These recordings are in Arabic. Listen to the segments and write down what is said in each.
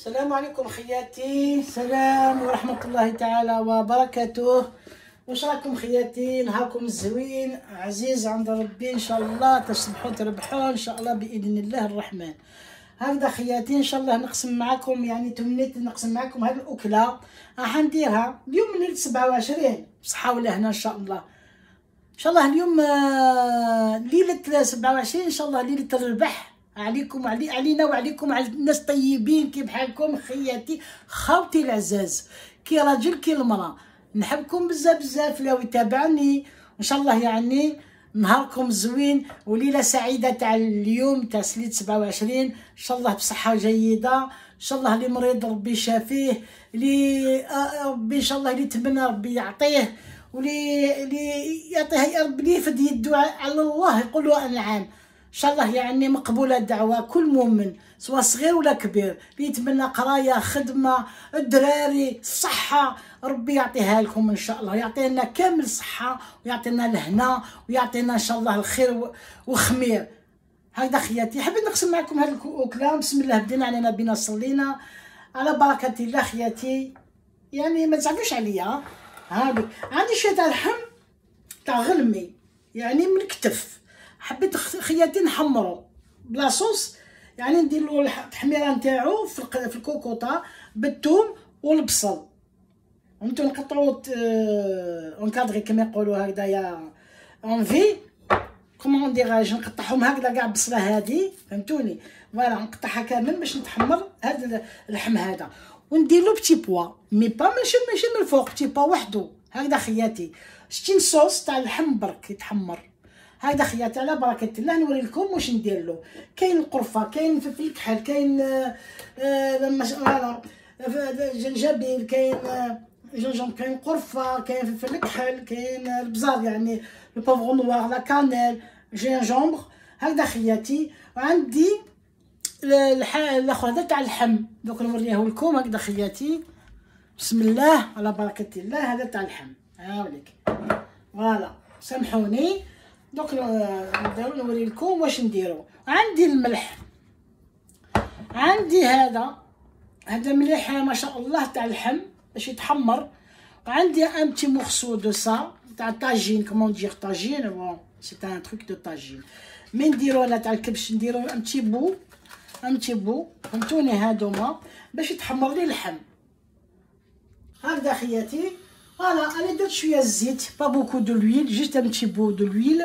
السلام عليكم خياتي السلام ورحمة الله تعالى وبركاته. واش راكم خياتي نهاركم الزوين عزيز عند ربي. إن شاء الله تصبحوا تربحوا إن شاء الله بإذن الله الرحمن. هكذا خياتي إن شاء الله نقسم معكم. يعني تمنيت نقسم معكم هذه الأكلة. راح نديرها. اليوم ليله 27 بصحه ولا هنا إن شاء الله. إن شاء الله اليوم آه، ليلة 27 إن شاء الله ليلة الربح. عليكم وعلي علينا وعليكم على الناس طيبين كي بحالكم خياتي خاوتي العزاز. كي راجل كي المرأة. نحبكم بزاف بزاف لو يتابعني إن شاء الله يعني نهاركم زوين وليلة سعيدة تاع اليوم تاع سليت 27 إن شاء الله بصحة جيدة. إن شاء الله اللي مريض ربي شافيه اللي آه، ربي إن شاء الله اللي تمنى ربي يعطيه واللي اللي يعطيه يا رب اللي يفد يدو على الله يقول له أنعام. ان شاء الله يعني مقبولة الدعوه كل مؤمن سواء صغير ولا كبير اللي يتمنى قراية خدمة الدراري الصحه ربي يعطيها لكم إن شاء الله يعطينا كامل صحة ويعطينا الهنا ويعطينا إن شاء الله الخير وخمير. هكذا خياتي حبيت نقسم معكم هذا الكلام. بسم الله بدينا على نبينا صلينا. على بركة الله خياتي يعني ما تزعلوش عليا. هذه عندي شوية تاع اللحم تاع غلمي يعني من الكتف حبيت خياتي نحمرو. بلا صوص يعني ندير له التحميره نتاعو في, الكوكوطة بالثوم والبصل. فهمتوا نقطعو en carré كما يقولوا هكذايا on fait comment dirais-je نقطعهم هكذا كاع البصلة هذه فهمتوني؟ voilà نقطعها كامل باش نتحمر هذا اللحم هذا. وندير له petit peu mais pas ماشي ماشي من الفوق petit peu وحدو. هكذا خياتي. شتي الصوص تاع اللحم برك يتحمر. هذا خيات على بركة الله نوري لكم واش ندير له. كاين القرفة كاين فلفل الكحل كاين آه آه جنجبيل كاين آه جنجم كاين قرفة كاين فلفل الكحل كاين البزار يعني le poivre noir la cannelle gingembre. هكذا خياتي وعندي الأخر هذا تاع اللحم دوك نوريه لكم هكذا خياتي بسم الله على بركة الله هذا تاع اللحم هاوليك voilà. سامحوني. دوك نديرو نوري لكم واش نديرو. عندي الملح. عندي هذا. هذا مليح ما شاء الله تاع اللحم باش يتحمر. وعندي un petit morceau de ça تاع طاجين comment dire طاجين؟ bon c'est un truc de طاجين. mais نديرو أنا تاع الكبش؟ نديرو un petit peu un petit peu فهمتوني هادوما باش يتحمر لي اللحم. هكذا خياتي voilà أنا درت شوية الزيت pas beaucoup de l'huile juste un petit peu de l'huile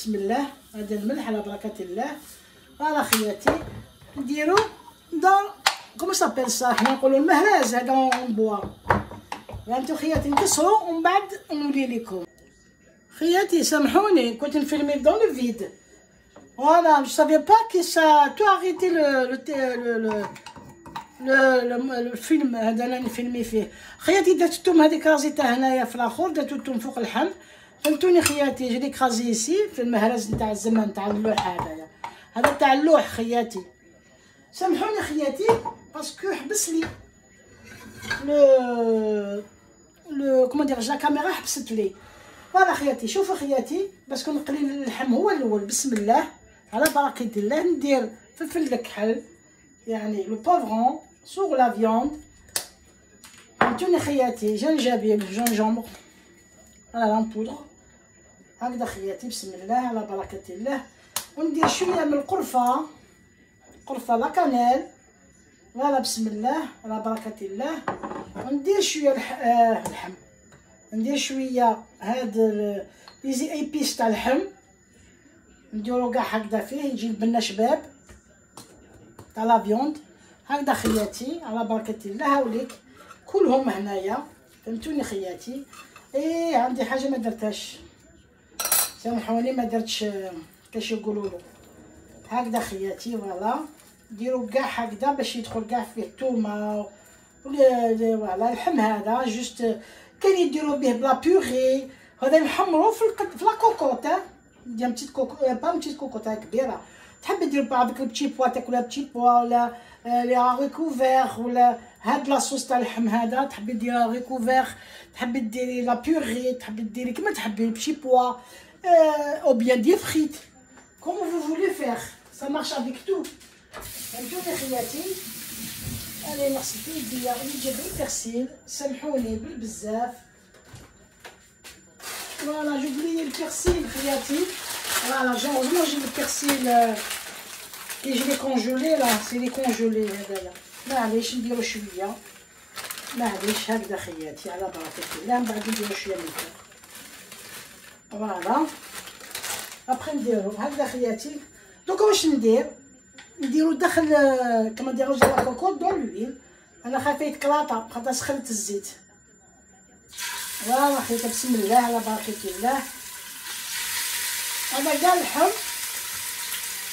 بسم الله. هذا الملح على بركة الله. voilà خياتي نديرو dans comment s'appelle ça حنا نقولو المهراز هذا en bois فهمتو خياتي نكسرو ومن بعد نولي لكم خياتي سامحوني كنت نفيلمي dans le vide voilà je savais pas que ça tout arrêté le le le الفيلم هذا أنا نفيلمي فيه. خياتي درت الثوم هذيك رازيتها هنايا في الآخر درت الثوم فوق اللحم فهمتوني خياتي j'ai écrasé ça في المهرز نتاع الزمان تاع اللوح هذايا. هذا تاع اللوح خياتي. سامحوني خياتي parce que حبس لي. le le comment dire la caméra حبست لي. voilà خياتي شوفوا خياتي parce que نقلي اللحم هو الأول. بسم الله على بركة الله ندير فلفل الكحل يعني le poivre sur la viande فهمتوني خياتي جنجبيل gingembre voilà la poudre هكذا خياتي بسم الله على بركة الله. وندير شوية من القرفة. قرفة la cannelle voilà بسم الله على بركة الله. وندير شوية آه اللحم ندير شوية هاد les épices تاع اللحم نديرو كاع هكذا فيه يجي البنة شباب. تاع la viande هكذا خياتي على بركة الله. هاوليك كلهم هنايا. فهمتوني خياتي؟ إيه عندي حاجة ما درتهاش. سامحوني ما درتش كاش يقولوا له. هكذا خياتي voilà. ديروا كاع هكذا باش يدخل كاع فيه الثومه voilà. اللحم هذا juste كاين يديروا به ب la purée هذا نحمرو في القد... في la cocotte ديال petite cocotte pas petite cocotte كبيرة. تحب دير بعضك ال petits pois تاكلها petits pois ولا لي haricots verts ولا هاد la sauce تاع اللحم هذا. تحبي ديري haricots verts تحبي ديري la purée تحبي ديري كيما تحبي petits pois. ou bien des frites comme vous voulez faire ça marche avec tout فهمتوني خياتي أنا نغسل في يديا ونجيب ال persil سامحوني بالبزاف voilà j'oublie ال persil خياتي voilà جون جيب ال persil كي يجي les congelés راه c'est les congelés هذايا معليش نديرو شوية معليش هكذا خياتي على بركه الله من بعد نديرو شوية من الفوق voilà après نديرو هكذا خياتي دوكا واش ندير نديرو داخل كما نديرو la cocotte dans l'huile أنا خايفه يتكلاطا خاطر سخنت الزيت فوالا خيتا بسم الله على بركه الله هذا كاع اللحم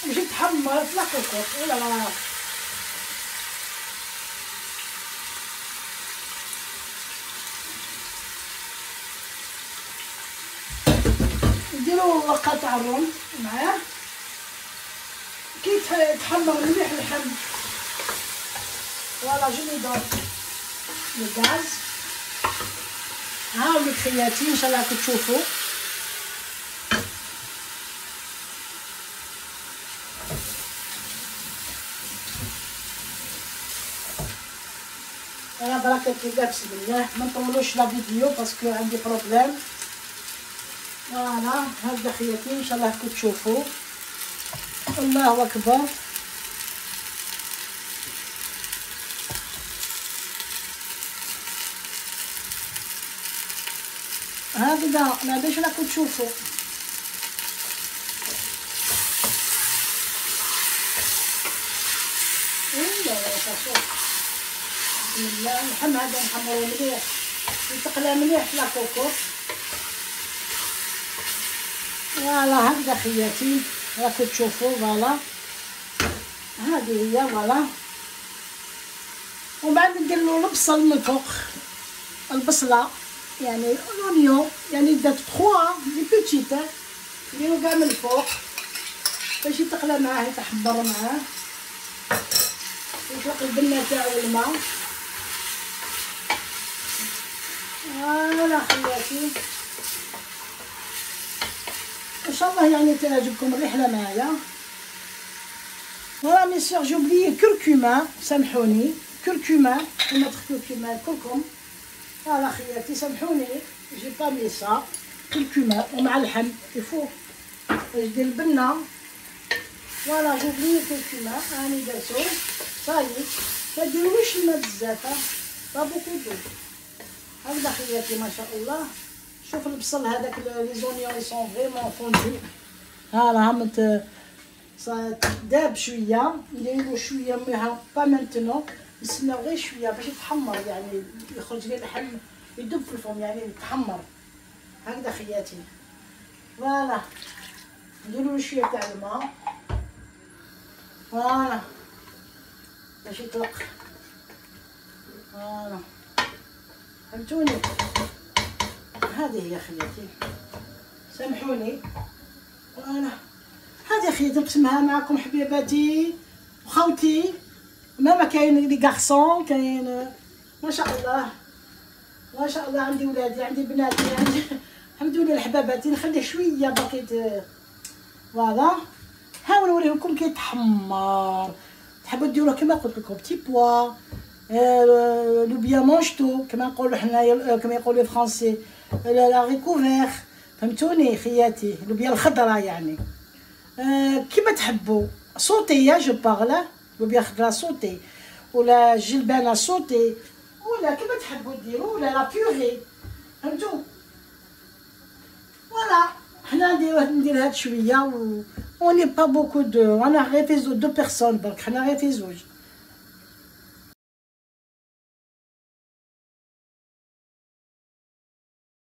مشي تحمر في لاكوكوط ولا لا نديرو قطع الروم. معاه كي يتحمر مليح اللحم voilà جوني دور الغاز هاوليك خياتي إن شاء الله راكم تشوفوا. أنا بركة الله بسم الله ما نطولوش la vidéo parce que عندي problème voilà هكذا خياتي إن شاء الله راكم تشوفوا. الله أكبر. هكذا ما باش راكم تشوفوا. بسم الله. اللحم هذا نحمرو مليح يتقلى مليح في لاكوكو voilà هكذا خياتي راكم تشوفوا voilà هذه هي voilà ومن بعد ندير له البصل من فوق البصله يعني l'oignon يعني درت trois les petites نديرو كاع من الفوق باش يتقلى معاه يتحمر معاه يطلق البنه تاعو الماء فوالا خياتي ان شاء الله يعني تعجبكم الرحله معايا فوالا مي سيغ جوبلي كركما سامحوني كركما كما كركما كلكم فوالا خياتي سامحوني جي با مي سا كركما ومع اللحم يفو ندير البنه فوالا جوبلي كركما راني درتو صايي ما ديروش الماء بزاف pas beaucoup d'eau هكذا خياتي ما شاء الله شوف البصل هذاك les oignons sont vraiment fondus ها راهم داب شوية. نديرو شوية ميها pas maintenant نستناو غير شوية باش يتحمر يعني يخرج لي اللحم يدب في الفم يعني يتحمر. هكذا خياتي. voilà. نديرو شوية تاع الماء. voilà. باش يطلق. voilà. فهمتوني؟ هذه هي خياتي سامحوني. وأنا هذه خياتي نقسمها معكم حبيباتي وخوتي ماما كاين les garçons كاين ما شاء الله. ما شاء الله عندي ولادي عندي بناتي عندي الحمد لله الحباباتي. نخليه شوية باقي voilà. هاو نوريكم كي يتحمر تحبوا ديروه كما قلت لكم petits pois ou bien mange-tout كما نقولوا حنايا كما يقولوا الفرنسي. haricots verts فهمتوني خياتي؟ لوبيا الخضراء يعني. آه كيما تحبوا. sautés je parle لوبيا خضراء sautés. ولا جلبانة sautés. ولا كيما تحبوا ديروا ولا la purée. فهمتوا؟ voilà حنا ندير ندير هاد شوية و on est pas beaucoup deux أنا غير في deux personnes برك حنا غير في زوج.